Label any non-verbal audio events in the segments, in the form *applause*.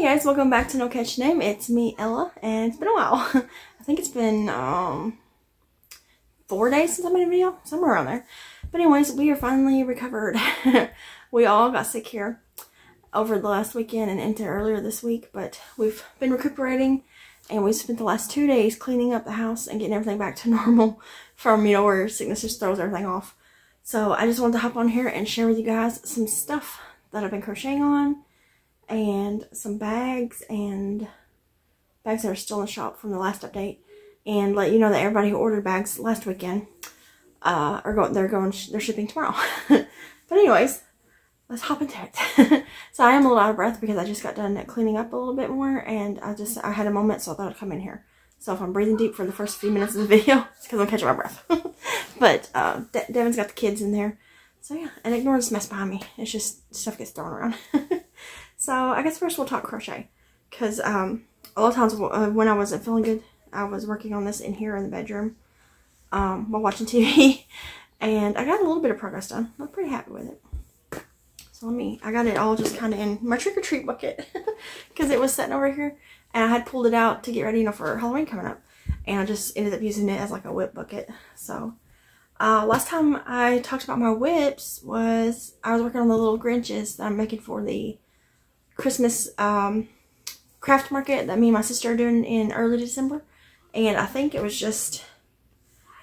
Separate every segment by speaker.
Speaker 1: Hey guys, welcome back to No Catchy Name. It's me, Ella, and it's been a while. *laughs* I think it's been um four days since I made a video, somewhere around there. But anyways, we are finally recovered. *laughs* we all got sick here over the last weekend and into earlier this week, but we've been recuperating and we spent the last two days cleaning up the house and getting everything back to *laughs* normal from, you know, where sickness just throws everything off. So I just wanted to hop on here and share with you guys some stuff that I've been crocheting on and some bags and bags that are still in the shop from the last update and let you know that everybody who ordered bags last weekend uh, are going they're going they're shipping tomorrow. *laughs* But anyways let's hop into it. *laughs* So I am a little out of breath because I just got done cleaning up a little bit more and I just I had a moment so I thought I'd come in here. So if I'm breathing deep for the first few minutes of the video *laughs* it's because I'm catching my breath. But uh, De Devin's got the kids in there. So yeah and ignore this mess behind me. It's just stuff gets thrown around So I guess first we'll talk crochet because um, a lot of times uh, when I wasn't feeling good, I was working on this in here in the bedroom um, while watching TV *laughs* and I got a little bit of progress done. I'm pretty happy with it. So let me, I got it all just kind of in my trick-or-treat bucket *laughs* because it was sitting over here and I had pulled it out to get ready, you know, for Halloween coming up. And I just ended up using it as like a WIP bucket. So uh, last time I talked about my WIPs was I was working on the little Grinches that I'm making for the Christmas um, craft market that me and my sister are doing in early December. And I think it was just,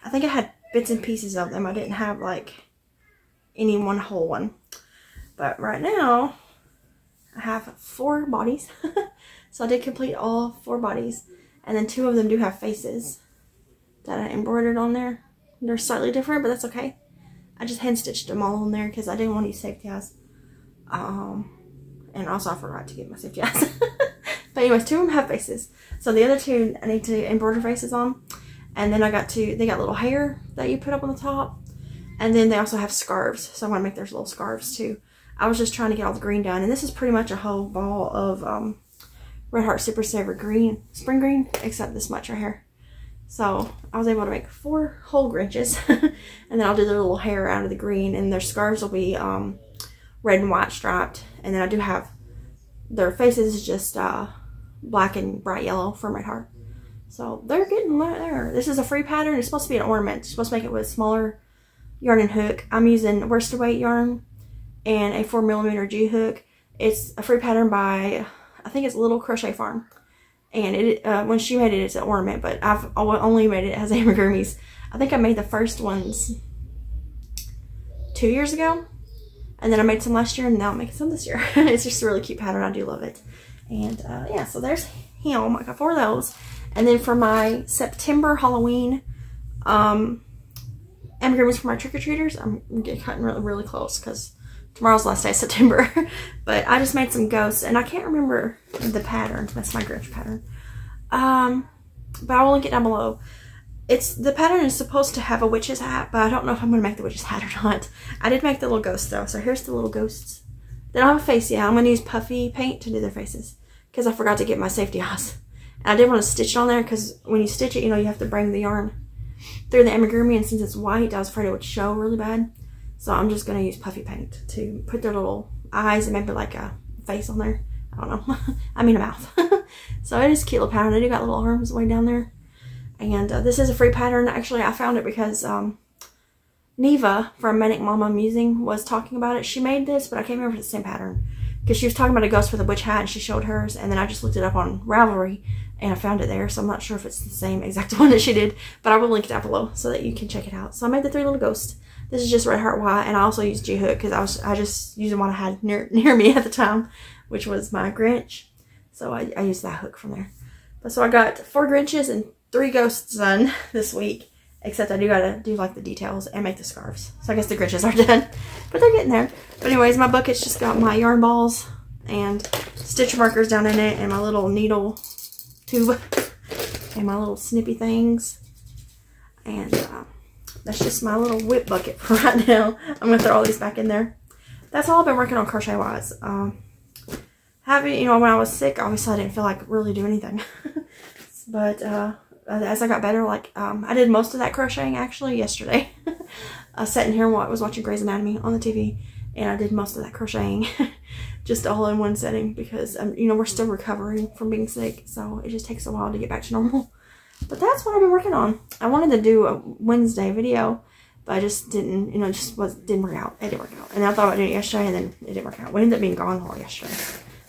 Speaker 1: I think I had bits and pieces of them. I didn't have like any one whole one. But right now, I have four bodies. *laughs* so I did complete all four bodies. And then two of them do have faces that I embroidered on there. They're slightly different, but that's okay. I just hand stitched them all on there because I didn't want any safety eyes. Um, and also I forgot to get my safety *laughs* but anyways, two of them have faces. So the other two I need to embroider faces on. And then I got to, they got little hair that you put up on the top. And then they also have scarves. So I'm going to make those little scarves too. I was just trying to get all the green done. And this is pretty much a whole ball of um, Red Heart Super Saver green, spring green, except this much right here. So I was able to make four whole Grinches. *laughs* and then I'll do the little hair out of the green. And their scarves will be um, red and white striped. And then I do have their faces just uh, black and bright yellow from Red Heart. So they're getting there. This is a free pattern. It's supposed to be an ornament. It's supposed to make it with smaller yarn and hook. I'm using worsted weight yarn and a 4 millimeter G hook. It's a free pattern by, I think it's Little Crochet Farm. And it uh, when she made it, it's an ornament, but I've only made it as *laughs* amigurumis. I think I made the first ones two years ago. And then I made some last year and now I'm making some this year. *laughs* it's just a really cute pattern. I do love it. And uh, yeah, so there's him. I got four of those. And then for my September Halloween um, for my trick-or-treaters, I'm getting cutting really, really close because tomorrow's last day of September. *laughs* but I just made some ghosts and I can't remember the pattern. That's my Grinch pattern. Um, but I will link it down below it's the pattern is supposed to have a witch's hat, but I don't know if I'm to make the witch's hat or *laughs* not. I did make the little ghosts though, so here's the little ghosts. They don't have a face yet. I'm going to use puffy paint to do their faces because I forgot to get my safety eyes. *laughs* And I did want to stitch it on there because when you stitch it, you know, you have to bring the yarn through the amigurumi, and since it's white, I was afraid it would show really bad. So I'm just going to use puffy paint to put their little eyes and maybe like a face on there. I don't know. *laughs* I mean a mouth. so it is a cute little pattern. They do got little arms way down there. And uh, this is a free pattern. Actually, I found it because um, Neva from Manic Mama Musing was talking about it. She made this, but I can't remember if it's the same pattern. Because she was talking about a ghost with a witch hat and she showed hers. And then I just looked it up on Ravelry and I found it there. So I'm not sure if it's the same exact *laughs* one that she did. But I will link it down below so that you can check it out. So I made the three little ghosts. This is just Red Heart White. And I also used G-Hook because I was I just used what I had near, *laughs* near me at the time. Which was my Grinch. So I, I used that hook from there. But so I got four Grinches and three ghosts done *laughs* this week. Except I do gotta do like the details and make the scarves. So I guess the Grinches are *laughs* done. But they're getting there. But anyways, my bucket's just got my yarn balls and stitch markers down in it and my little needle tube *laughs* and my little snippy things. And uh, that's just my little WIP bucket for right now. I'm to throw all these back in there. That's all I've been working on crochet-wise. Um, having, you know, when I was sick, obviously I didn't feel like really do anything. but uh, as I got better, like, um, I did most of that crocheting actually yesterday. *laughs* I sat in here and was watching Grey's Anatomy on the TV, and I did most of that crocheting *laughs* just all in one setting because, um, you know, we're still recovering from being sick. So it just takes a while to get back to normal. *laughs* But that's what I've been working on. I wanted to do a Wednesday video, but I just didn't, you know, just was didn't work out. It didn't work out. And I thought about doing it yesterday, and then it didn't work out. We ended up being gone all yesterday.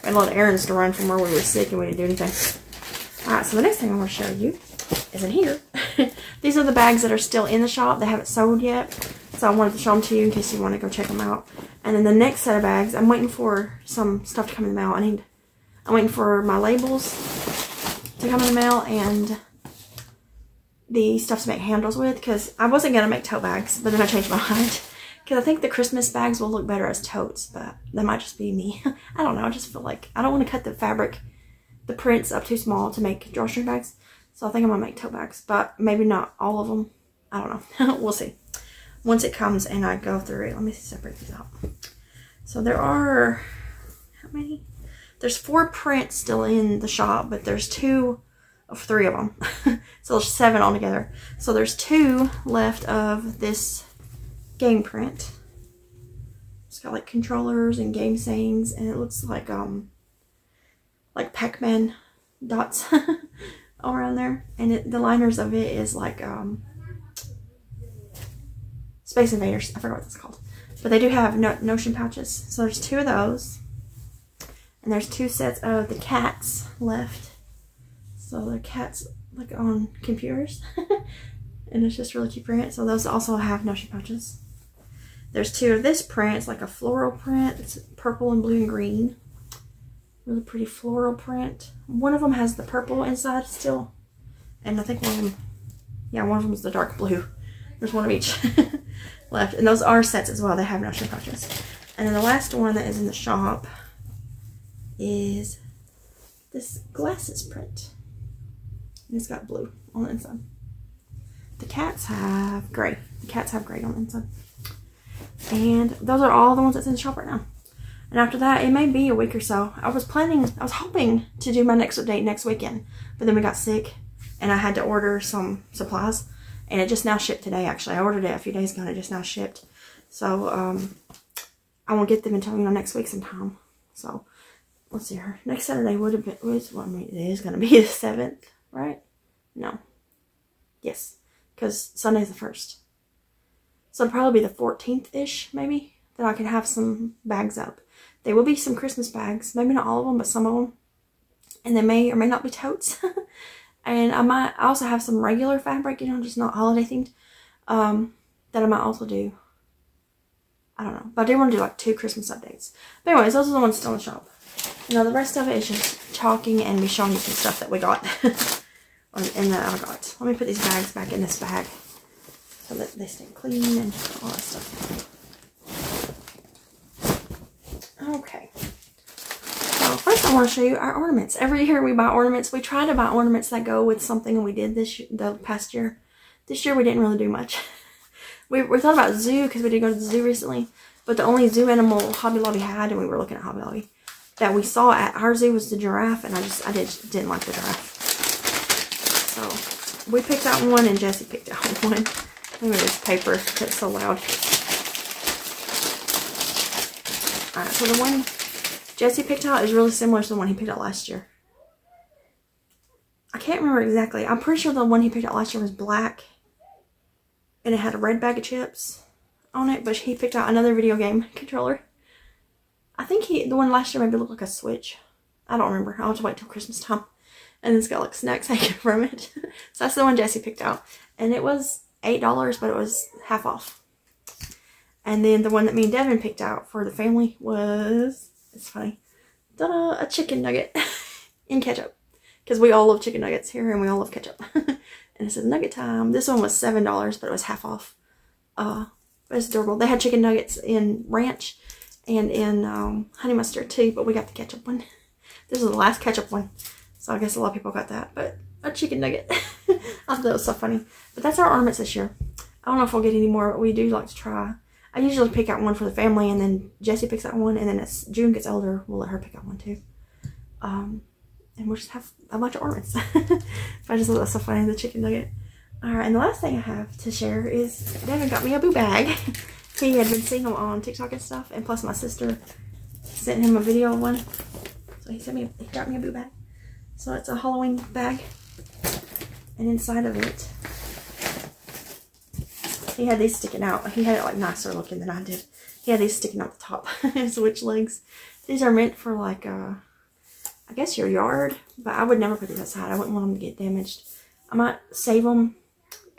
Speaker 1: We had a lot of errands to run from where we were sick, and we didn't do anything. Alright, so the next thing I want to show you is in here. *laughs* These are the bags that are still in the shop. They haven't sold yet. So I wanted to show them to you in case you want to go check them out. And then the next set of bags, I'm waiting for some stuff to come in the mail. I need, I'm waiting for my labels to come in the mail and the stuff to make handles with because I wasn't going to make tote bags, but then I changed my *laughs* mind. Because I think the Christmas bags will look better as totes, but that might just be me. *laughs* I don't know. I just feel like I don't want to cut the fabric, the prints up too small to make drawstring bags. So I think I'm going to make tote bags, but maybe not all of them. I don't know. *laughs* we'll see. Once it comes and I go through it, let me separate these out. So there are, how many? There's four prints still in the shop, but there's two of three of them. *laughs* so there's seven altogether. So there's two left of this game print. It's got like controllers and game sayings and it looks like um like Pac-Man dots *laughs* around there. And it, the liners of it is like um Space Invaders. I forgot what that's called. But they do have no notion pouches. So there's two of those. And there's two sets of the cats left. So the cats like on computers. *laughs* and it's just really cute print. So those also have notion pouches. There's two of this print. It's like a floral print. It's purple and blue and green. Really pretty floral print. One of them has the purple inside still. And I think one of them, yeah, one of them is the dark blue. There's one of each *laughs* left. And those are sets as well. They have notion pouches. And then the last one that is in the shop is this glasses print. And it's got blue on the inside. The cats have gray. The cats have gray on the inside. And those are all the ones that's in the shop right now. And after that, it may be a week or so. I was planning, I was hoping to do my next update next weekend. But then we got sick and I had to order some supplies. And it just now shipped today, actually. I ordered it a few days ago and it just now shipped. So, um, I won't get them until, you know, next week sometime. So, let's see here. Next Saturday would have been, was, well, I mean, it is going to be *laughs* the 7th, right? No. Yes. Because Sunday's the 1st. So it'll probably be the 14th-ish, maybe, that I can have some bags up. There will be some Christmas bags. Maybe not all of them, but some of them. And they may or may not be totes. *laughs* and I might also have some regular fabric, you know, just not holiday themed, um, that I might also do. I don't know. But I do want to do like two Christmas updates. But anyways, those are the ones still in the shop. Know, the rest of it is just talking and me showing you some stuff that we got. *laughs* and that I got. Let me put these bags back in this bag so that they stay clean and all that stuff. Okay. So first I want to show you our ornaments. Every year we buy ornaments. We try to buy ornaments that go with something and we did this the past year. This year we didn't really do much. *laughs* we, we thought about zoo because we did go to the zoo recently. But the only zoo animal Hobby Lobby had, and we were looking at Hobby Lobby, that we saw at our zoo was the giraffe, and I just I did, didn't like the giraffe. So we picked out one, and Jessie picked out *laughs* one. Look at this paper. It's so loud. Alright, so the one Jessie picked out is really similar to the one he picked out last year. I can't remember exactly. I'm pretty sure the one he picked out last year was black. And it had a red bag of chips on it. But he picked out another video game controller. I think he the one last year maybe looked like a Switch. I don't remember. I'll to wait till Christmas time. And it's got like snacks *laughs* hanging from it. *laughs* so that's the one Jessie picked out. And it was $8, but it was half off. And then the one that me and Devin picked out for the family was, it's funny, a chicken nugget *laughs* in ketchup. Because we all love chicken nuggets here and we all love ketchup. *laughs* and it says nugget time. This one was $7, but it was half off. Uh, it's adorable. They had chicken nuggets in ranch and in um, honey mustard too, but we got the ketchup one. *laughs* This is the last ketchup one. So I guess a lot of people got that, but a chicken nugget. I thought that was so funny. But that's our ornaments this year. I don't know if we'll get any more, but we do like to try. I usually pick out one for the family, and then Jessie picks out one, and then as June gets older, we'll let her pick out one too. Um, and we'll just have a bunch of ornaments. But *laughs* I just thought that so funny, the chicken nugget. Alright, and the last thing I have to share is Devin got me a boo bag. *laughs* he had been seeing them on TikTok and stuff, and plus my sister sent him a video of one. So he sent me, he got me a boo bag. So it's a Halloween bag. And inside of it, he had these sticking out. He had it like nicer looking than I did. He had these sticking out the top, *laughs* his witch legs. These are meant for like, uh, I guess your yard, but I would never put these outside. I wouldn't want them to get damaged. I might save them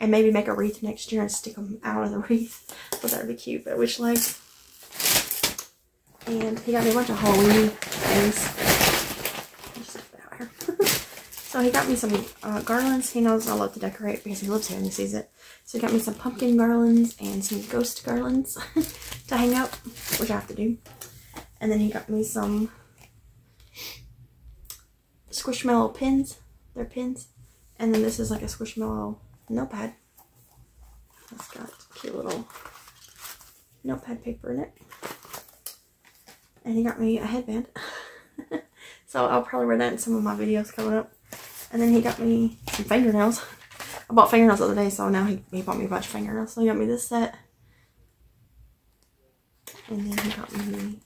Speaker 1: and maybe make a wreath next year and stick them out of the *laughs* wreath. But that would be cute. But witch legs. And he got me a bunch of Halloween things. So he got me some uh, garlands. He knows I love to decorate because he lives here and he sees it. So he got me some pumpkin garlands and some ghost garlands *laughs* to hang up, which I have to do. And then he got me some Squishmallow pins. They're pins. And then this is like a Squishmallow notepad. It's got cute little notepad paper in it. And he got me a headband. *laughs* so I'll probably wear that in some of my videos coming up. And then he got me some fingernails. *laughs* I bought fingernails the other day, so now he, he bought me a bunch of fingernails. So he got me this set. And then he got me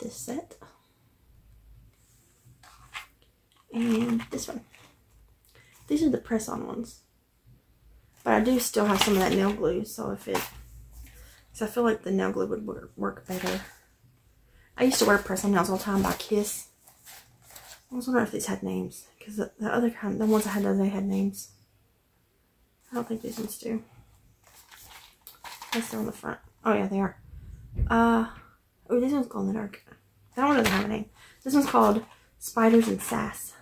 Speaker 1: this set. And this one. These are the press-on ones. But I do still have some of that nail glue, so if it... Because I feel like the nail glue would work better. I used to wear press-on nails all the time by Kiss. I was wondering if these had names. Because the, the, other kind, the ones I had, they had names. I don't think these ones do. They're on the front. Oh yeah, they are. Uh, oh, this one's called in the dark. That one doesn't have a name. This one's called Spiders and Sass.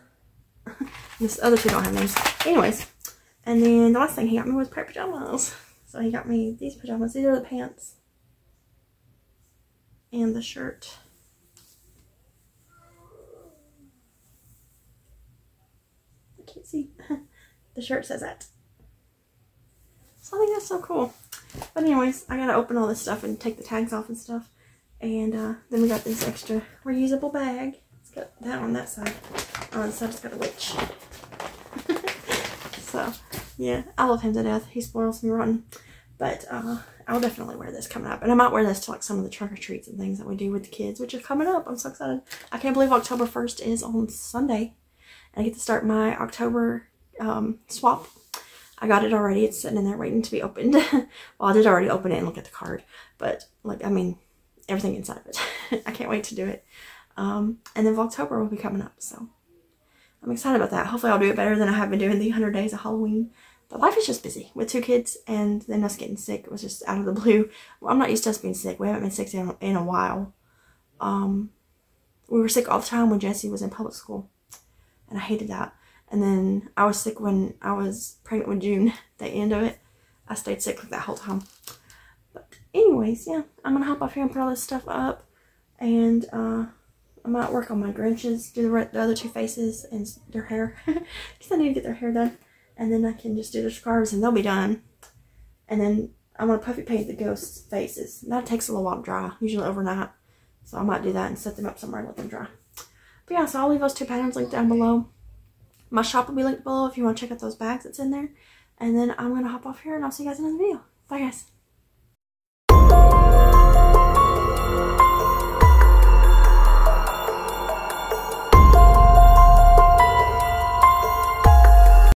Speaker 1: *laughs* this other two don't have names. Anyways, and then the last thing he got me was pair pajamas. So he got me these pajamas. These are the pants. And the shirt. Can't see. *laughs* the shirt says that. So I think that's so cool. But anyways, I gotta open all this stuff and take the tags off and stuff. And uh, then we got this extra reusable bag. It's got that on that side. On the side it's got a witch. *laughs* so yeah, I love him to death. He spoils me rotten. But uh, I'll definitely wear this coming up. And I might wear this to like some of the trick or treats and things that we do with the kids, which are coming up. I'm so excited. I can't believe October 1st is on Sunday. And I get to start my October um, swap. I got it already. It's sitting in there waiting to be opened. *laughs* well, I did already open it and look at the card. But like, I mean, everything inside of it. *laughs* I can't wait to do it. Um, and then October will be coming up. So I'm excited about that. Hopefully I'll do it better than I have been doing the 100 days of Halloween. But life is just busy with two kids and then us getting sick. It was just out of the blue. Well, I'm not used to us being sick. We haven't been sick in, in a while. Um, we were sick all the time when Jessie was in public school. And I hated that. And then I was sick when I was pregnant with June, *laughs* the end of it. I stayed sick like that whole time. But anyways, yeah, I'm to hop off here and put all this stuff up. And uh, I might work on my Grinches, do the, the other two faces and their hair. *laughs* Because I need to get their hair done. And then I can just do the scarves and they'll be done. And then I'm to puffy paint the ghosts' faces. That takes a little while to dry, usually overnight. So I might do that and set them up somewhere and let them dry. But yeah, so I'll leave those two patterns linked down below. My shop will be linked below if you want to check out those bags that's in there. And then I'm going to hop off here and I'll see you guys in another video. Bye guys.